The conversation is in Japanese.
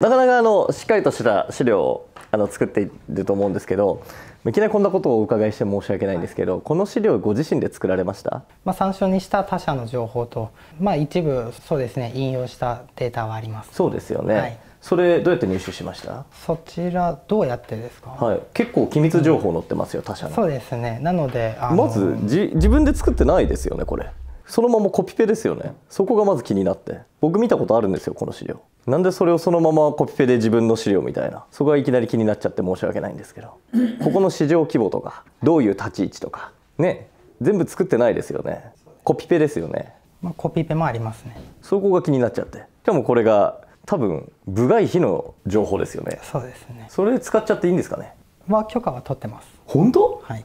なかなかあのしっかりとした資料をあの作っていると思うんですけどいきなりこんなことをお伺いして申し訳ないんですけどこの資料ご自身で作られました？まあ、参照にした他社の情報と、まあ、一部そうですね引用したデータはあります。そうですよね、はい。それどうやって入手しました？そちらどうやってですか、はい。結構機密情報載ってますよ他社の。そうですね。なのでまずじ自分で作ってないですよねこれそのままコピペですよね。そこがまず気になって。僕見たことあるんですよこの資料。なんでそれをそのままコピペで自分の資料みたいな。そこがいきなり気になっちゃって申し訳ないんですけど。ここの市場規模とかどういう立ち位置とかね。全部作ってないですよね。コピペですよね。まあ、コピペもありますね。そこが気になっちゃって。しかもこれが多分部外費の情報ですよね。そうですね。それ使っちゃっていいんですかね。は許可は取ってます。本当？はい